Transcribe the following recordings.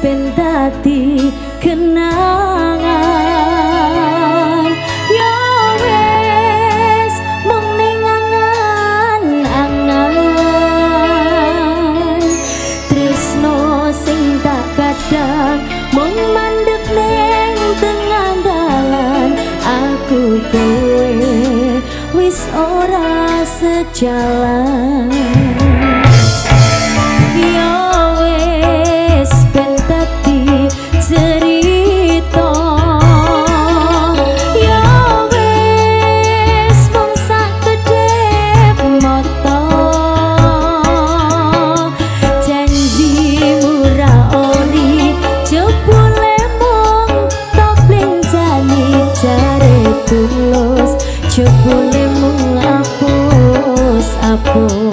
ben dadi kenangan. Ya wes mung ning angan-angan tresno sing tak kadang mung mandek ning tengah dalan. Aku kowe wis ora sejalan tulus jebule mung apus apus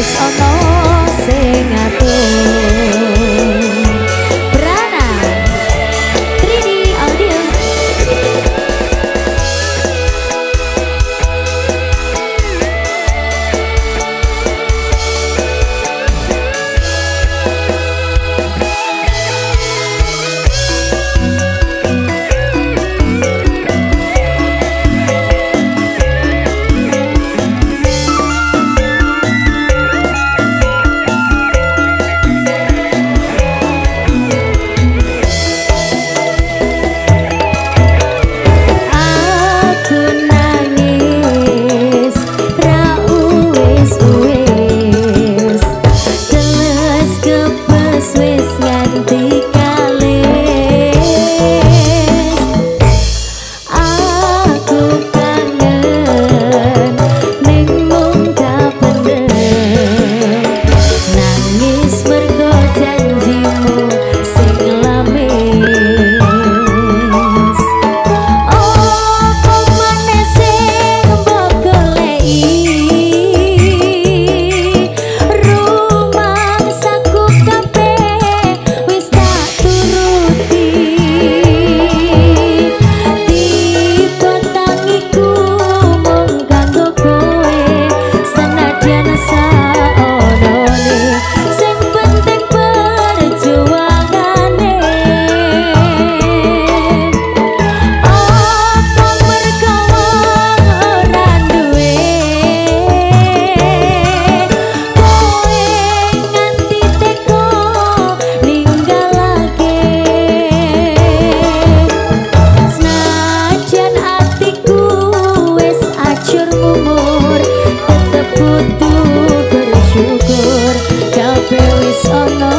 is on sana